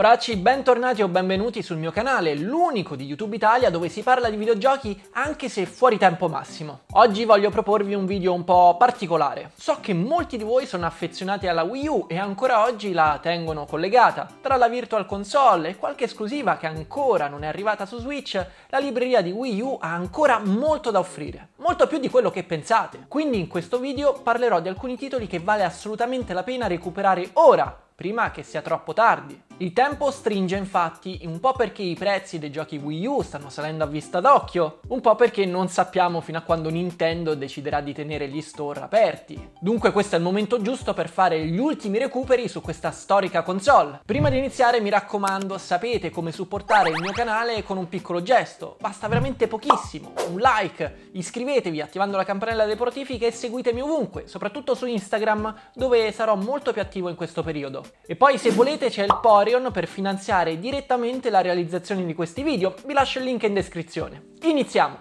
Poracci, bentornati o benvenuti sul mio canale, l'unico di YouTube Italia dove si parla di videogiochi anche se fuori tempo massimo. Oggi voglio proporvi un video un po' particolare. So che molti di voi sono affezionati alla Wii U e ancora oggi la tengono collegata. Tra la Virtual Console e qualche esclusiva che ancora non è arrivata su Switch, la libreria di Wii U ha ancora molto da offrire. Molto più di quello che pensate. Quindi in questo video parlerò di alcuni titoli che vale assolutamente la pena recuperare ora, prima che sia troppo tardi. Il tempo stringe infatti un po' perché i prezzi dei giochi Wii U stanno salendo a vista d'occhio, un po' perché non sappiamo fino a quando Nintendo deciderà di tenere gli store aperti. Dunque questo è il momento giusto per fare gli ultimi recuperi su questa storica console. Prima di iniziare mi raccomando, sapete come supportare il mio canale con un piccolo gesto, basta veramente pochissimo, un like, iscrivetevi attivando la campanella delle notifiche e seguitemi ovunque, soprattutto su Instagram dove sarò molto più attivo in questo periodo. E poi se volete c'è il Pori Patreon per finanziare direttamente la realizzazione di questi video. Vi lascio il link in descrizione. Iniziamo!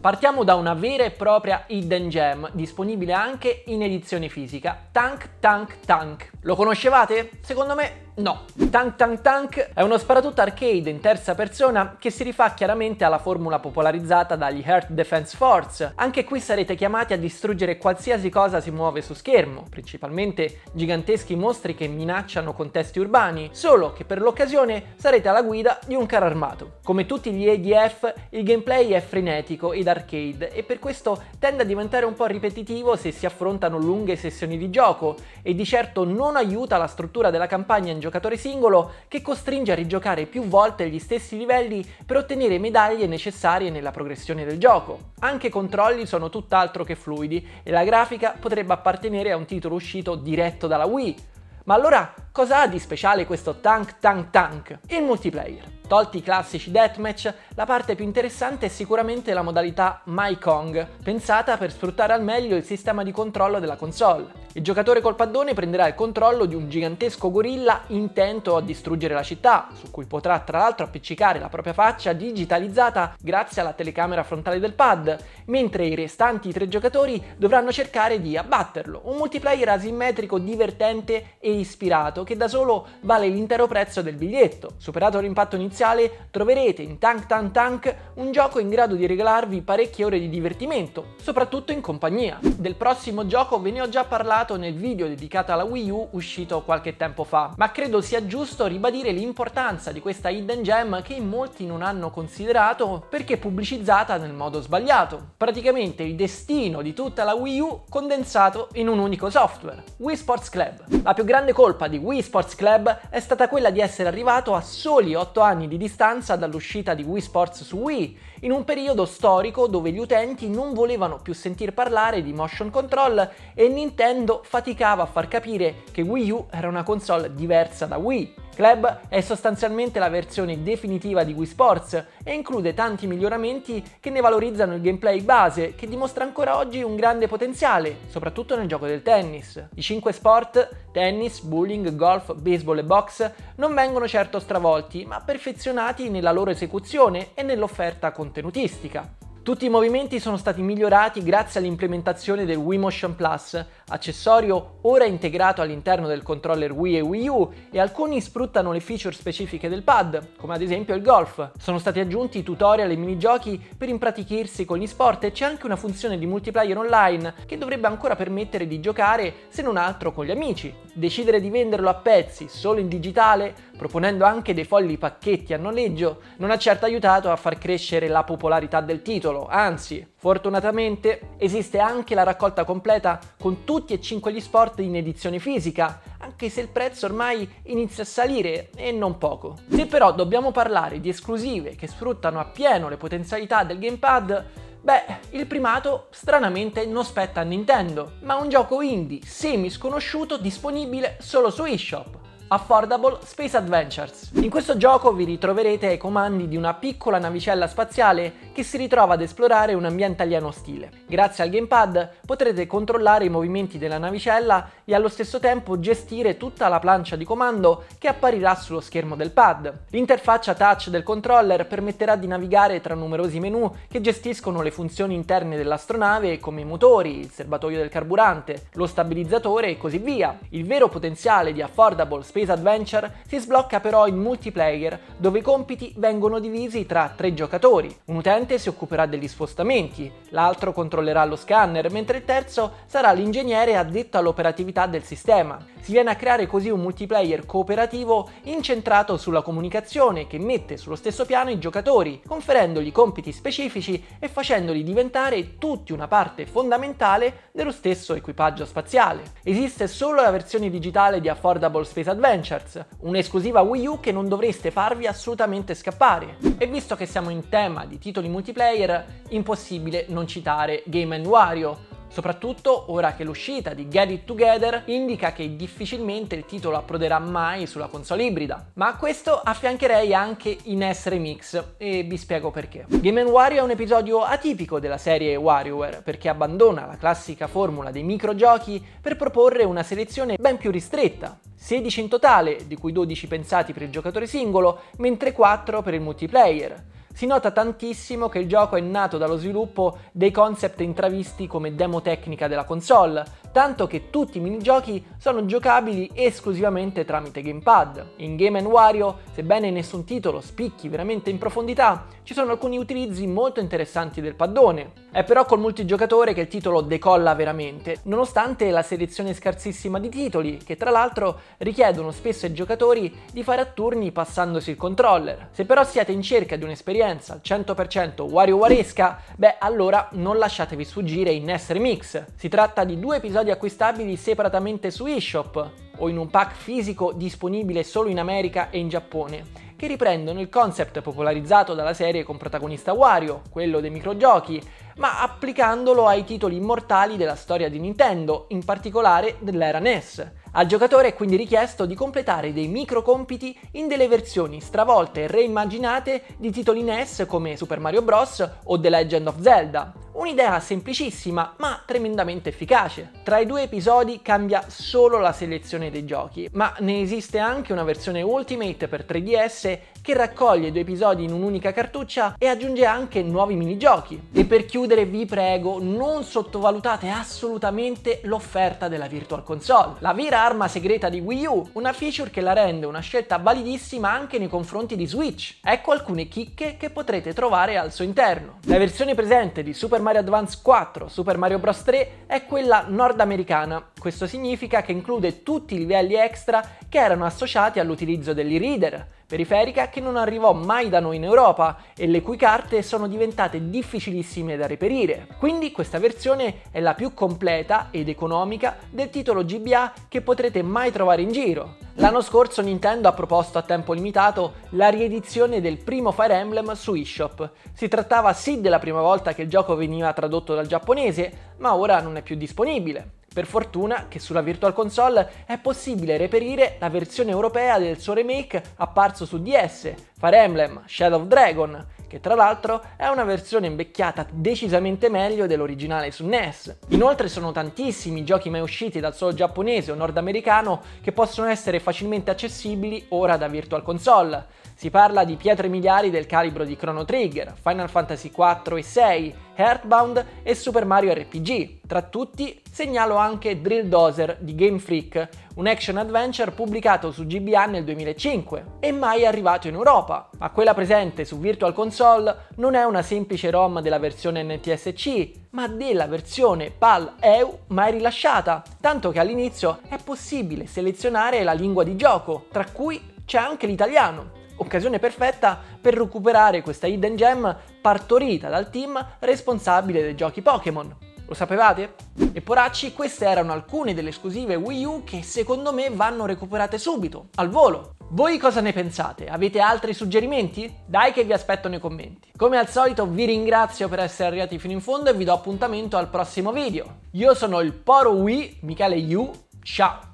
Partiamo da una vera e propria hidden gem, disponibile anche in edizione fisica, Tank Tank Tank. Lo conoscevate? Secondo me No. Tank Tank Tank è uno sparatutto arcade in terza persona che si rifà chiaramente alla formula popolarizzata dagli Earth Defense Force. Anche qui sarete chiamati a distruggere qualsiasi cosa si muove su schermo, principalmente giganteschi mostri che minacciano contesti urbani, solo che per l'occasione sarete alla guida di un carro armato. Come tutti gli ADF, il gameplay è frenetico ed arcade e per questo tende a diventare un po' ripetitivo se si affrontano lunghe sessioni di gioco e di certo non aiuta la struttura della campagna in giocatore singolo che costringe a rigiocare più volte gli stessi livelli per ottenere medaglie necessarie nella progressione del gioco. Anche i controlli sono tutt'altro che fluidi e la grafica potrebbe appartenere a un titolo uscito diretto dalla Wii. Ma allora cosa ha di speciale questo Tank Tank Tank? Il multiplayer. Tolti i classici deathmatch, la parte più interessante è sicuramente la modalità My Kong, pensata per sfruttare al meglio il sistema di controllo della console. Il giocatore col paddone prenderà il controllo di un gigantesco gorilla intento a distruggere la città, su cui potrà tra l'altro appiccicare la propria faccia digitalizzata grazie alla telecamera frontale del pad, mentre i restanti tre giocatori dovranno cercare di abbatterlo. Un multiplayer asimmetrico divertente e ispirato che da solo vale l'intero prezzo del biglietto. Superato l'impatto iniziale iniziale troverete in Tank Tank Tank un gioco in grado di regalarvi parecchie ore di divertimento, soprattutto in compagnia. Del prossimo gioco ve ne ho già parlato nel video dedicato alla Wii U uscito qualche tempo fa, ma credo sia giusto ribadire l'importanza di questa hidden gem che in molti non hanno considerato perché pubblicizzata nel modo sbagliato. Praticamente il destino di tutta la Wii U condensato in un unico software, Wii Sports Club. La più grande colpa di Wii Sports Club è stata quella di essere arrivato a soli 8 anni anni di distanza dall'uscita di Wii Sports su Wii, in un periodo storico dove gli utenti non volevano più sentir parlare di motion control e Nintendo faticava a far capire che Wii U era una console diversa da Wii. Club è sostanzialmente la versione definitiva di Wii Sports e include tanti miglioramenti che ne valorizzano il gameplay base, che dimostra ancora oggi un grande potenziale, soprattutto nel gioco del tennis. I 5 sport, tennis, bowling, golf, baseball e box, non vengono certo stravolti, ma perfezionati nella loro esecuzione e nell'offerta contenutistica. Tutti i movimenti sono stati migliorati grazie all'implementazione del Wii Motion Plus, accessorio ora integrato all'interno del controller Wii e Wii U e alcuni sfruttano le feature specifiche del pad, come ad esempio il golf. Sono stati aggiunti tutorial e minigiochi per impratichirsi con gli sport e c'è anche una funzione di multiplayer online che dovrebbe ancora permettere di giocare se non altro con gli amici. Decidere di venderlo a pezzi solo in digitale, proponendo anche dei folli pacchetti a noleggio, non ha certo aiutato a far crescere la popolarità del titolo anzi, fortunatamente esiste anche la raccolta completa con tutti e cinque gli sport in edizione fisica, anche se il prezzo ormai inizia a salire e non poco. Se però dobbiamo parlare di esclusive che sfruttano appieno le potenzialità del gamepad, Beh, il primato stranamente non spetta a Nintendo, ma un gioco indie semi sconosciuto disponibile solo su eShop. Affordable Space Adventures. In questo gioco vi ritroverete ai comandi di una piccola navicella spaziale che si ritrova ad esplorare un ambiente alieno ostile. Grazie al gamepad potrete controllare i movimenti della navicella e allo stesso tempo gestire tutta la plancia di comando che apparirà sullo schermo del pad. L'interfaccia touch del controller permetterà di navigare tra numerosi menu che gestiscono le funzioni interne dell'astronave come i motori, il serbatoio del carburante, lo stabilizzatore e così via. Il vero potenziale di Affordable Space Adventure si sblocca però in multiplayer dove i compiti vengono divisi tra tre giocatori. Un utente si occuperà degli spostamenti, l'altro controllerà lo scanner, mentre il terzo sarà l'ingegnere addetto all'operatività del sistema. Si viene a creare così un multiplayer cooperativo incentrato sulla comunicazione che mette sullo stesso piano i giocatori, conferendogli compiti specifici e facendoli diventare tutti una parte fondamentale dello stesso equipaggio spaziale. Esiste solo la versione digitale di Affordable Space Adventures, un'esclusiva Wii U che non dovreste farvi assolutamente scappare. E visto che siamo in tema di titoli multiplayer, impossibile non citare Game Wario, soprattutto ora che l'uscita di Get It Together indica che difficilmente il titolo approderà mai sulla console ibrida. Ma a questo affiancherei anche Ines Remix e vi spiego perché. Game Wario è un episodio atipico della serie WarioWare perché abbandona la classica formula dei microgiochi per proporre una selezione ben più ristretta. 16 in totale, di cui 12 pensati per il giocatore singolo, mentre 4 per il multiplayer si nota tantissimo che il gioco è nato dallo sviluppo dei concept intravisti come demo tecnica della console, tanto che tutti i minigiochi sono giocabili esclusivamente tramite gamepad. In Game Wario, sebbene nessun titolo spicchi veramente in profondità, ci sono alcuni utilizzi molto interessanti del paddone. È però col multigiocatore che il titolo decolla veramente, nonostante la selezione scarsissima di titoli, che tra l'altro richiedono spesso ai giocatori di fare a turni passandosi il controller. Se però siete in cerca di un'esperienza al 100% WarioWaresca, beh allora non lasciatevi sfuggire in NES Remix. Si tratta di due episodi acquistabili separatamente su eShop o in un pack fisico disponibile solo in America e in Giappone, che riprendono il concept popolarizzato dalla serie con protagonista Wario, quello dei microgiochi, ma applicandolo ai titoli immortali della storia di Nintendo, in particolare dell'era NES. Al giocatore è quindi richiesto di completare dei micro compiti in delle versioni stravolte e reimmaginate di titoli NES come Super Mario Bros. o The Legend of Zelda. Un'idea semplicissima ma tremendamente efficace. Tra i due episodi cambia solo la selezione dei giochi, ma ne esiste anche una versione Ultimate per 3DS che raccoglie due episodi in un'unica cartuccia e aggiunge anche nuovi minigiochi. E per chiudere vi prego, non sottovalutate assolutamente l'offerta della Virtual Console, la vera arma segreta di Wii U, una feature che la rende una scelta validissima anche nei confronti di Switch. Ecco alcune chicche che potrete trovare al suo interno. La versione presente di Super Mario Advance 4, Super Mario Bros 3 è quella nordamericana. Questo significa che include tutti i livelli extra che erano associati all'utilizzo dell'e-reader, periferica che non arrivò mai da noi in Europa e le cui carte sono diventate difficilissime da reperire. Quindi questa versione è la più completa ed economica del titolo GBA che potrete mai trovare in giro. L'anno scorso Nintendo ha proposto a tempo limitato la riedizione del primo Fire Emblem su eShop. Si trattava sì della prima volta che il gioco veniva tradotto dal giapponese, ma ora non è più disponibile. Per fortuna che sulla Virtual Console è possibile reperire la versione europea del suo remake apparso su DS, Fire Emblem Shadow of Dragon, che tra l'altro è una versione invecchiata decisamente meglio dell'originale su NES. Inoltre sono tantissimi giochi mai usciti dal solo giapponese o nordamericano che possono essere facilmente accessibili ora da Virtual Console. Si parla di pietre miliari del calibro di Chrono Trigger, Final Fantasy 4 e 6, Earthbound e Super Mario RPG. Tra tutti segnalo anche Drill Dozer di Game Freak, un action adventure pubblicato su GBA nel 2005 e mai arrivato in Europa, ma quella presente su Virtual Console non è una semplice ROM della versione NTSC, ma della versione PAL EU mai rilasciata, tanto che all'inizio è possibile selezionare la lingua di gioco, tra cui c'è anche l'italiano. Occasione perfetta per recuperare questa hidden gem partorita dal team responsabile dei giochi Pokémon. Lo sapevate? E poracci, queste erano alcune delle esclusive Wii U che secondo me vanno recuperate subito, al volo. Voi cosa ne pensate? Avete altri suggerimenti? Dai che vi aspetto nei commenti. Come al solito vi ringrazio per essere arrivati fino in fondo e vi do appuntamento al prossimo video. Io sono il Poro Wii, Michele Yu, ciao!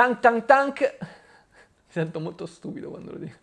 Tank tank tank. Mi sento molto stupido quando lo dico.